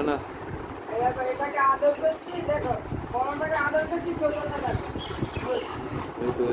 না। এটাকে আদর করছি দেখো বড়টাকে আদর করছি ছোটটা দেখো এই তো